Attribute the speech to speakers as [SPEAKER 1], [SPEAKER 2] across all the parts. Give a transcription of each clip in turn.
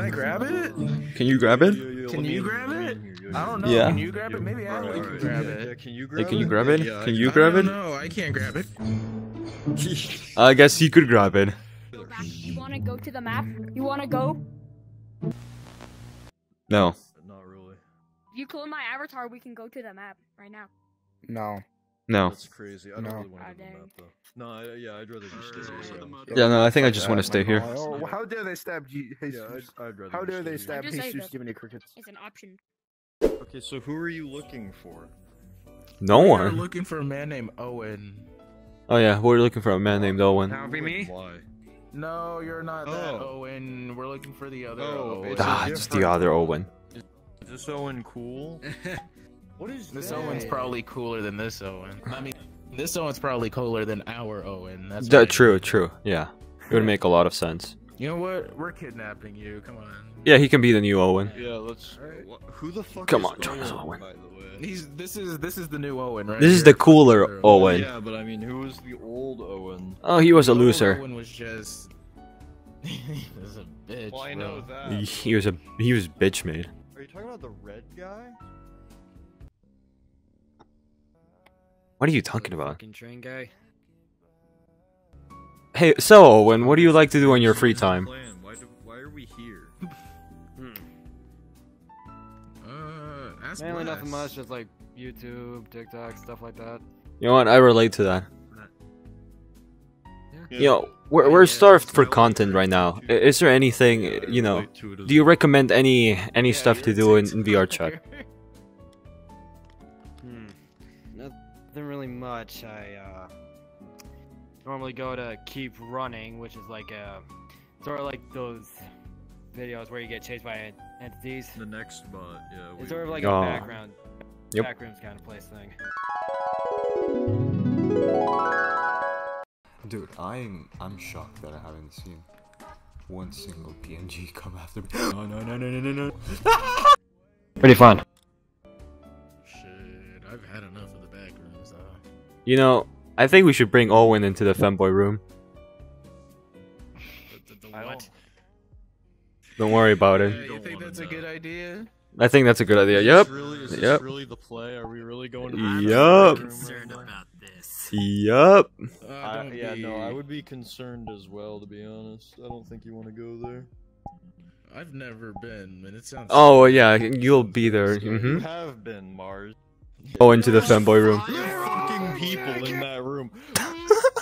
[SPEAKER 1] Can I grab it?
[SPEAKER 2] Can you grab it?
[SPEAKER 1] Can you grab it? I don't know.
[SPEAKER 2] Yeah.
[SPEAKER 1] Can you grab it? Maybe Ashley can grab it.
[SPEAKER 3] Can you
[SPEAKER 2] Hey, can you grab it? Can you grab it?
[SPEAKER 1] No, I can't grab it.
[SPEAKER 2] I guess he could grab it.
[SPEAKER 4] You wanna go to the map? You wanna go?
[SPEAKER 2] No.
[SPEAKER 3] Not really.
[SPEAKER 4] If you clone my avatar, we can go to the map right now.
[SPEAKER 1] No.
[SPEAKER 2] No.
[SPEAKER 3] That's crazy. I don't
[SPEAKER 1] No.
[SPEAKER 3] really want to go to the map though. No, I, yeah, I'd rather just stay here.
[SPEAKER 2] Yeah, no, I think I just want to stay here.
[SPEAKER 1] Oh, how dare they stab G-
[SPEAKER 3] Yeah,
[SPEAKER 1] Jesus?
[SPEAKER 3] I'd, I'd rather.
[SPEAKER 1] How dare they stab Jesus
[SPEAKER 4] that-
[SPEAKER 1] Jiminy Crickets?
[SPEAKER 4] It's an option.
[SPEAKER 3] Okay, so who are you looking for?
[SPEAKER 2] No
[SPEAKER 1] We're
[SPEAKER 2] one.
[SPEAKER 1] looking for a man named Owen.
[SPEAKER 2] Oh yeah, we're looking for a man named Owen.
[SPEAKER 5] That would be me.
[SPEAKER 3] Why?
[SPEAKER 1] No, you're not that
[SPEAKER 3] Oh.
[SPEAKER 1] Owen. We're looking for the other
[SPEAKER 3] Oh,
[SPEAKER 1] Owen.
[SPEAKER 3] it's a
[SPEAKER 2] Ah, it's the other Owen.
[SPEAKER 3] Is this Owen cool? What is
[SPEAKER 1] This
[SPEAKER 3] that?
[SPEAKER 1] Owen's probably cooler than this Owen. I mean, this Owen's probably cooler than our Owen. That's
[SPEAKER 2] D- true, true. Yeah, it would make a lot of sense.
[SPEAKER 1] You know what? We're kidnapping you. Come on.
[SPEAKER 2] Yeah, he can be the new Owen.
[SPEAKER 3] Yeah, let's.
[SPEAKER 1] Alright.
[SPEAKER 3] wha- Who the fuck?
[SPEAKER 2] Come
[SPEAKER 3] is
[SPEAKER 2] on, join us, Owen.
[SPEAKER 3] By the way.
[SPEAKER 1] He's this is this is the new Owen, right?
[SPEAKER 2] This is the cooler Owen.
[SPEAKER 3] Yeah, but I mean, who was the old Owen?
[SPEAKER 2] Oh, he was a
[SPEAKER 1] Old
[SPEAKER 2] loser.
[SPEAKER 1] Owen was just. he was a bitch.
[SPEAKER 3] Well, I
[SPEAKER 1] bro.
[SPEAKER 3] know that.
[SPEAKER 2] He, he was a he was bitch made.
[SPEAKER 3] Are you talking about the red guy?
[SPEAKER 2] What are you talking about?
[SPEAKER 5] Train guy.
[SPEAKER 2] Hey, so Owen, what do you like to do on your free time?
[SPEAKER 3] Why, do, why are we here?
[SPEAKER 5] Hmm.
[SPEAKER 1] Uh, that's
[SPEAKER 5] Mainly nothing
[SPEAKER 1] Bless.
[SPEAKER 5] much, just like YouTube, TikTok, stuff like that.
[SPEAKER 2] You know what? I relate to that.
[SPEAKER 5] Yeah.
[SPEAKER 2] You know, we're we're starved for content right now. I- Is there anything you know? Do you recommend any any stuff to do in, in
[SPEAKER 5] VRChat? Nothing really much. I uh normally go to keep running, which is like a sort of like those videos where you get chased by entities.
[SPEAKER 3] The next spot, yeah. we-
[SPEAKER 5] It's sort of like
[SPEAKER 2] Oh.
[SPEAKER 5] a background,
[SPEAKER 2] Yep.
[SPEAKER 5] backrooms kind of place thing.
[SPEAKER 6] Dude, I'm I'm shocked that I haven't seen one single PNG come after me. No, no, no, no, no, no, no.
[SPEAKER 5] Pretty fun.
[SPEAKER 2] You know, I think we should bring Owen into the femboy room.
[SPEAKER 1] The, the, the what?
[SPEAKER 2] Don't worry about
[SPEAKER 1] Yeah,
[SPEAKER 2] it.
[SPEAKER 1] you think that's a good idea?
[SPEAKER 2] I think that's a good idea.
[SPEAKER 3] Is
[SPEAKER 2] Yep.
[SPEAKER 3] this really, is this
[SPEAKER 2] Yep.
[SPEAKER 3] really the play? Are we really going to
[SPEAKER 2] I'm
[SPEAKER 3] the
[SPEAKER 2] Yup.
[SPEAKER 5] concerned about this.
[SPEAKER 2] Yup.
[SPEAKER 1] Uh,
[SPEAKER 3] I, yeah,
[SPEAKER 1] be...
[SPEAKER 3] no, I would be concerned as well, to be honest. I don't think you want to go there.
[SPEAKER 1] I've never been, and it sounds.
[SPEAKER 2] Oh yeah, you'll be there.
[SPEAKER 3] You
[SPEAKER 2] hmm
[SPEAKER 3] have been, Mars.
[SPEAKER 2] Go into the femboy room.
[SPEAKER 3] Fucking people in that room.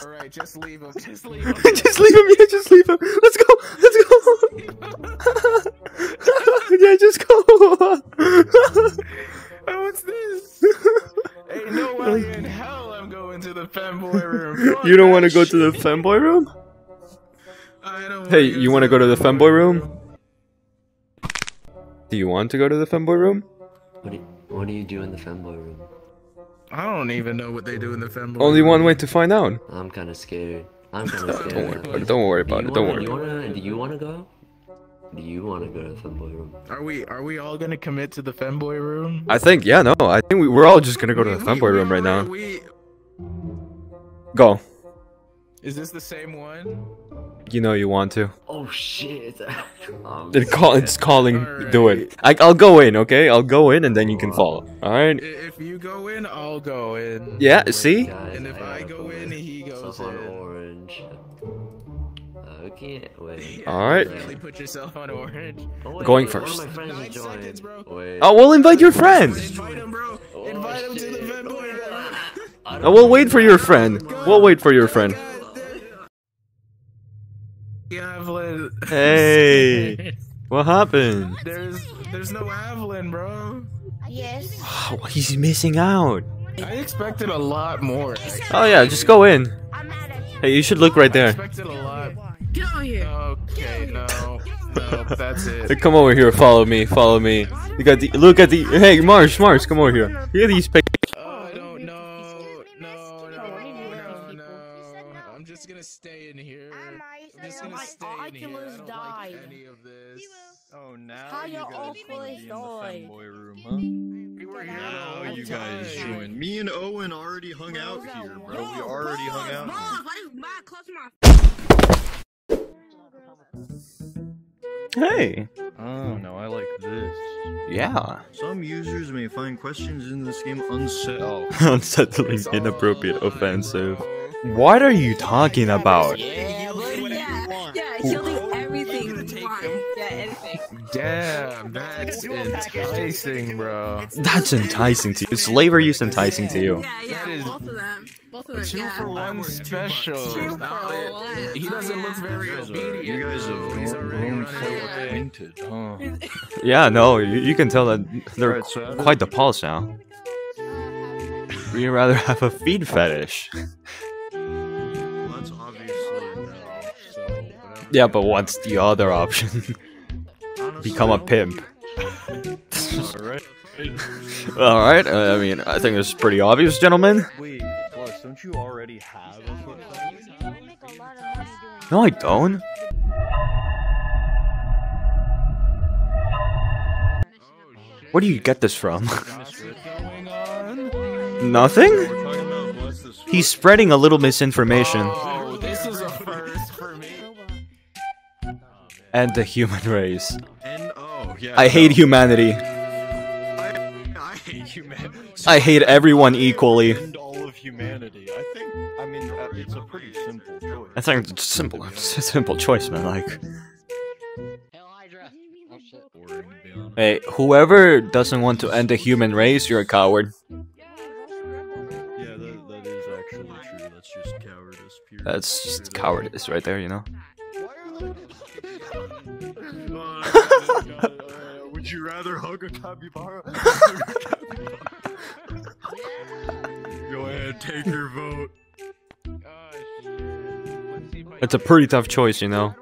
[SPEAKER 1] All right, just leave him. Just leave him.
[SPEAKER 2] just leave him. Yeah, just leave him. Let's go. Let's go. yeah, just go.
[SPEAKER 1] Oh, what's this? Ain't no way in hell I'm going to the femboy room. Fuck
[SPEAKER 2] you don't want to go to the
[SPEAKER 1] shit.
[SPEAKER 2] femboy room?
[SPEAKER 1] I don't.
[SPEAKER 2] Hey, you want to go to the femboy room? Do you want to go to the femboy room?
[SPEAKER 7] What do, you, what do you do in the femboy room?
[SPEAKER 1] I don't even know what they do in the femboy. Room.
[SPEAKER 2] Only
[SPEAKER 1] room.
[SPEAKER 2] one way to find out.
[SPEAKER 7] I'm kind of scared. I'm kind of scared.
[SPEAKER 2] Don't worry about it. Don't worry
[SPEAKER 7] Do
[SPEAKER 2] about
[SPEAKER 7] you
[SPEAKER 2] it. Don't
[SPEAKER 7] wanna-
[SPEAKER 2] worry.
[SPEAKER 7] Do you wanna? Do you wanna go? Do you wanna go to the femboy room?
[SPEAKER 1] Are we? Are we all gonna commit to the femboy room?
[SPEAKER 2] I think yeah, no. I think we, we're all just gonna go to the
[SPEAKER 1] We-
[SPEAKER 2] femboy room right now.
[SPEAKER 1] We,
[SPEAKER 2] Go.
[SPEAKER 1] Is this the same one?
[SPEAKER 2] You know you want to.
[SPEAKER 7] Oh shit! um,
[SPEAKER 2] It call, it's calling. Do it. I, I'll go in. Okay, I'll go in and then you can follow. All right.
[SPEAKER 1] If you go in, I'll go in.
[SPEAKER 2] Yeah.
[SPEAKER 7] wait,
[SPEAKER 2] See.
[SPEAKER 7] guys,
[SPEAKER 1] And if I
[SPEAKER 7] gotta
[SPEAKER 1] go
[SPEAKER 7] put
[SPEAKER 1] in, he goes
[SPEAKER 7] on
[SPEAKER 1] in.
[SPEAKER 7] orange. Okay, wait.
[SPEAKER 1] Yeah,
[SPEAKER 2] All right.
[SPEAKER 1] Really put yourself on orange.
[SPEAKER 7] Oh, wait,
[SPEAKER 2] Going
[SPEAKER 7] wait,
[SPEAKER 2] first.
[SPEAKER 7] my friends
[SPEAKER 1] Nine
[SPEAKER 7] joined.
[SPEAKER 1] seconds, bro.
[SPEAKER 7] Wait.
[SPEAKER 2] Oh, we'll invite your friend.
[SPEAKER 1] Invite him, bro.
[SPEAKER 7] Oh,
[SPEAKER 1] Invite him to the
[SPEAKER 7] shit.
[SPEAKER 1] femboy room.
[SPEAKER 7] I
[SPEAKER 2] Oh, we'll wait for your friend. We'll wait for your friend.
[SPEAKER 1] Yeah, Evelyn.
[SPEAKER 2] Hey. What happened?
[SPEAKER 1] There's there's no Evelyn, bro.
[SPEAKER 4] Yes.
[SPEAKER 2] Oh, he's missing out.
[SPEAKER 1] I expected a lot more.
[SPEAKER 2] Oh yeah, just go in.
[SPEAKER 4] I'm mad at you.
[SPEAKER 2] Hey, you should look right there.
[SPEAKER 1] expected a lot.
[SPEAKER 4] Get out here.
[SPEAKER 1] Okay, no, no, that's
[SPEAKER 2] Hey,
[SPEAKER 1] it.
[SPEAKER 2] come over here. Follow me. Follow me. You got the. Look at the. Hey, Marsh, Marsh, come over here. Look at these pictures.
[SPEAKER 1] I'm just gonna in here. I don't like any of this.
[SPEAKER 3] Oh, now
[SPEAKER 4] How
[SPEAKER 3] you
[SPEAKER 4] your
[SPEAKER 3] guys
[SPEAKER 4] awful
[SPEAKER 3] wanna
[SPEAKER 4] is
[SPEAKER 3] be in the
[SPEAKER 4] died.
[SPEAKER 3] room, huh?
[SPEAKER 1] We were here
[SPEAKER 3] Now you guys
[SPEAKER 1] time.
[SPEAKER 3] joined. Me and Owen already hung out here, bro. We already hung out. here.
[SPEAKER 2] Hey.
[SPEAKER 3] Oh no, I like this.
[SPEAKER 2] Yeah.
[SPEAKER 3] Some users may find questions in this game unset. Oh,
[SPEAKER 2] Unsettling, inappropriate, offensive. What are you talking about?
[SPEAKER 8] Yeah, he'll do everything fine. Yeah, anything.
[SPEAKER 1] Damn, that's enticing, bro.
[SPEAKER 2] That's enticing to you. Slavery is enticing to you.
[SPEAKER 8] Yeah, yeah,
[SPEAKER 1] That is-
[SPEAKER 8] both of them. Both of them,
[SPEAKER 1] Two
[SPEAKER 8] yeah.
[SPEAKER 1] for one special.
[SPEAKER 8] Two for one.
[SPEAKER 1] He doesn't look very
[SPEAKER 3] you guys
[SPEAKER 1] obedient.
[SPEAKER 3] you guys have.
[SPEAKER 1] He's
[SPEAKER 3] grown,
[SPEAKER 1] already
[SPEAKER 3] grown
[SPEAKER 1] running away.
[SPEAKER 3] acquainted, huh?
[SPEAKER 2] Yeah, no, you, you can tell that they're
[SPEAKER 3] Right, so I don't-
[SPEAKER 2] quite the pulse now. We'd rather have a feed fetish. Yeah, but what's the other option? Become a pimp.
[SPEAKER 3] Alright.
[SPEAKER 2] Alright, uh, I mean, I think it's pretty obvious, gentlemen.
[SPEAKER 3] Wait, plus, don't you already have a foot?
[SPEAKER 2] No, I don't. Where do you get this from? Nothing?
[SPEAKER 3] We're talking about bless this
[SPEAKER 2] He's spreading a little misinformation. And the human race.
[SPEAKER 3] And yeah.
[SPEAKER 2] I hate humanity.
[SPEAKER 3] I, I hate humanity.
[SPEAKER 2] I hate everyone equally.
[SPEAKER 3] End all of humanity. I think. I mean, uh, it's a pretty simple choice.
[SPEAKER 2] I think it's simple. It's a simple choice, man. Like,
[SPEAKER 3] Boring, to be honest.
[SPEAKER 2] hey, whoever doesn't want to end the human race, you're a coward.
[SPEAKER 3] Yeah, that, that is actually true. That's just cowardice. Period.
[SPEAKER 2] That's just cowardice right there, you know.
[SPEAKER 3] Would you rather hug a capybara? Go ahead, take your vote.
[SPEAKER 2] It's a pretty tough choice, you know.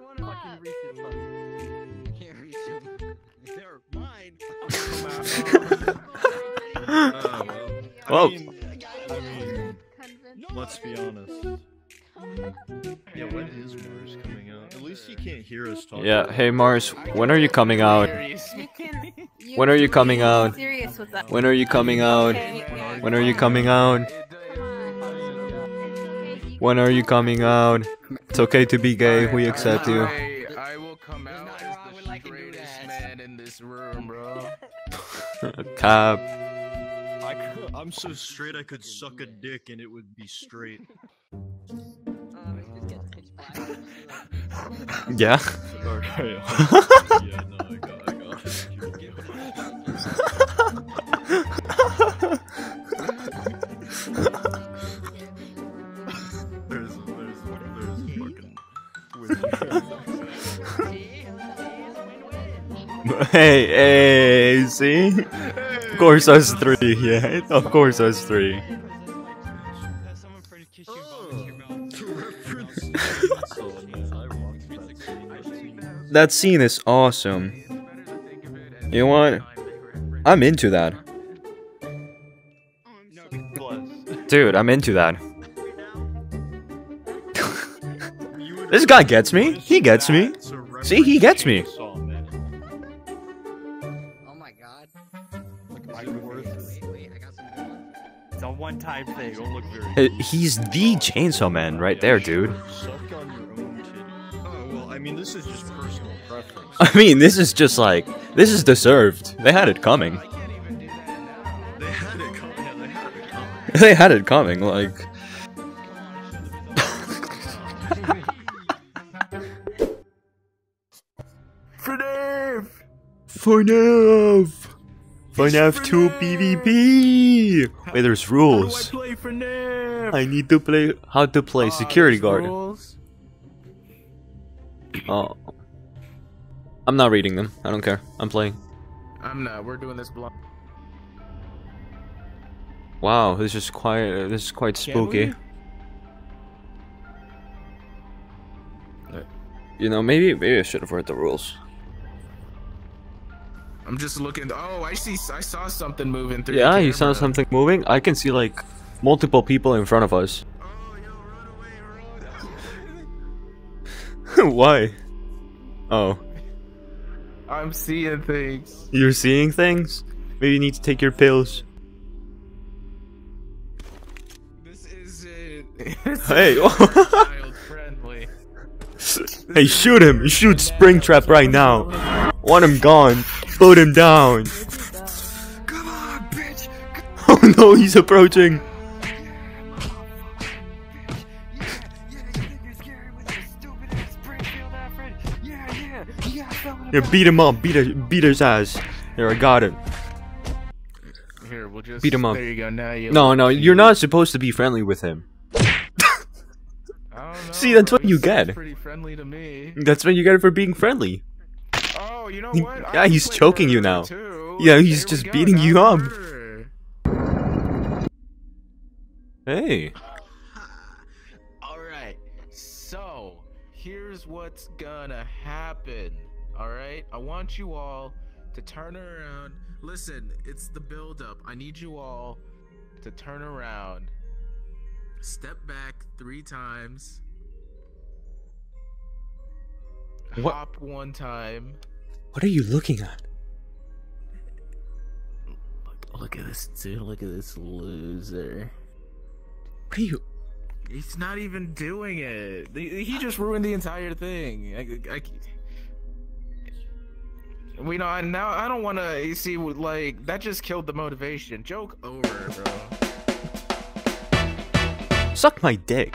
[SPEAKER 3] Well, Yeah,
[SPEAKER 2] hey. Mars, when are you coming out?
[SPEAKER 8] You can, you
[SPEAKER 2] When are you coming out?
[SPEAKER 8] Serious with that.
[SPEAKER 2] When are you coming out? When are you coming out? When are you coming out? It's okay to be gay, we accept you.
[SPEAKER 1] I, I will come out as the straightest man in this room, bro.
[SPEAKER 2] Cap.
[SPEAKER 3] I could, I'm so straight I could suck a dick and it would be straight.
[SPEAKER 2] Yeah?
[SPEAKER 3] Okay. yeah, no, I got, I got There's, there's, there's fucking.
[SPEAKER 2] hey, hey, see? Of course us three, yeah. Of course us three. That scene is awesome. You know what? I'm into that. Dude, I'm into that. this guy gets me. He gets me. See, he gets me.
[SPEAKER 5] Oh my god. It's a one-time thing.
[SPEAKER 3] Don't look very.
[SPEAKER 2] He's the Chainsaw Man right there, dude.
[SPEAKER 3] Suck on your own titty. Oh well, I mean this is just personal preference.
[SPEAKER 2] I mean, this is just like, this is deserved. They had it coming.
[SPEAKER 3] They had it coming. Yeah, they had it coming.
[SPEAKER 2] They had it coming, like. FNAF! FNAF 2 PvP! Wait, there's rules.
[SPEAKER 1] play?
[SPEAKER 2] I need to play how to play security guard. Oh. I'm not reading them. I don't care. I'm playing.
[SPEAKER 1] I'm not. We're doing this blind.
[SPEAKER 2] Wow, this is quite uh, this is quite spooky. Uh, You know, maybe maybe I should have read the rules.
[SPEAKER 1] I'm just looking. Oh, I see. I saw something moving through.
[SPEAKER 2] Yeah, you saw something moving. I can see like multiple people in front of us. Oh, yo, run away, run. Why? Oh,
[SPEAKER 1] I'm seeing things.
[SPEAKER 2] you're seeing things? Maybe you need to take your pills.
[SPEAKER 1] This isn't.
[SPEAKER 2] Hey.
[SPEAKER 1] child friendly.
[SPEAKER 2] hey, shoot him! Shoot Springtrap right now! Want him gone. Put him down.
[SPEAKER 3] Come on, bitch.
[SPEAKER 2] Oh no, he's approaching. Yeah, beat him up. Beat, her, beat his ass. There, I got him.
[SPEAKER 1] Here, we'll just
[SPEAKER 2] Beat him up.
[SPEAKER 1] There you go. Now you.
[SPEAKER 2] No, no, you're not supposed to be friendly with him.
[SPEAKER 1] Know,
[SPEAKER 2] See, that's what you get.
[SPEAKER 1] Pretty friendly to me.
[SPEAKER 2] That's what you get for being friendly.
[SPEAKER 1] Oh, you know what? I
[SPEAKER 2] yeah, he's choking you now.
[SPEAKER 1] too.
[SPEAKER 2] Yeah, he's
[SPEAKER 1] Here we
[SPEAKER 2] just beating you up. Hey.
[SPEAKER 1] Alright, so here's what's gonna happen. Alright, I want you all to turn around. Listen, it's the buildup. I need you all to turn around. Step back three times.
[SPEAKER 2] What-
[SPEAKER 1] Hop one time.
[SPEAKER 2] What are you looking at?
[SPEAKER 1] Look, look at this dude. Look at this loser.
[SPEAKER 2] What are you?
[SPEAKER 1] He's not even doing it. He he just ruined the entire thing. I, I, we know and now. I don't want to see like that. Just killed the motivation. Joke over, bro.
[SPEAKER 2] Suck my dick.